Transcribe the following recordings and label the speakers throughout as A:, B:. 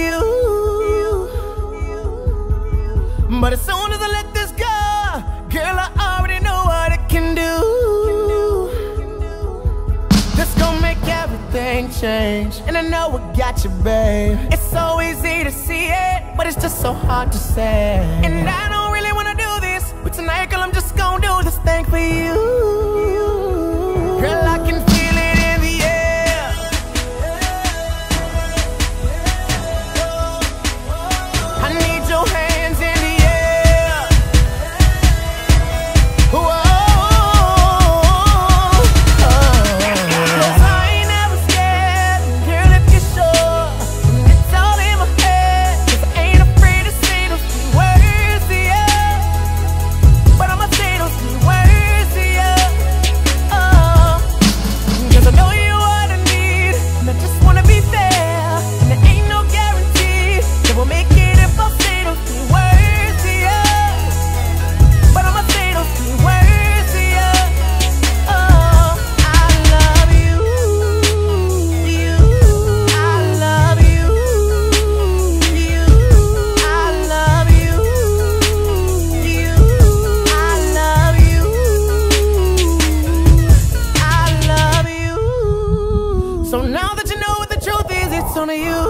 A: you. But as soon as I let this go, girl, I already know what it can do. This gon' make everything change, and I know I got you, babe. It's so easy to see it, but it's just so hard to say. And I don't really wanna do this, but tonight, girl, I'm just gon' do this thing for you. So now that you know what the truth is, it's on you.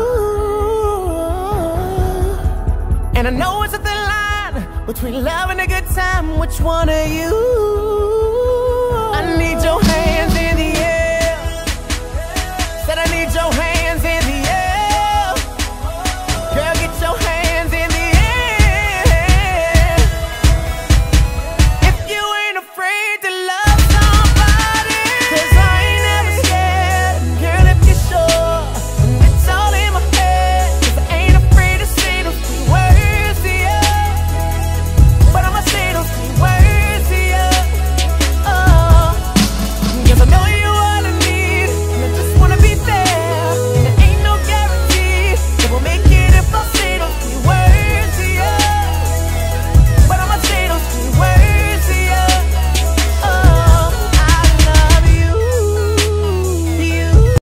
A: And I know it's a thin line between love and a good time. Which one are you? I need